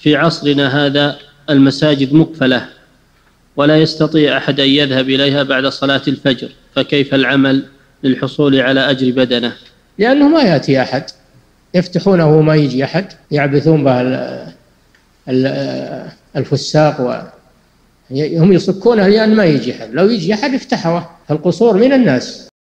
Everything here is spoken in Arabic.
في عصرنا هذا المساجد مقفلة ولا يستطيع أحد أن يذهب إليها بعد صلاة الفجر فكيف العمل للحصول على أجر بدنه؟ لأنه ما يأتي أحد. يفتحونه وما يجي أحد. يعبثون به الفساق و يعني هم يصكونه لأن ما يجي أحد. لو يجي أحد افتحوه القصور من الناس.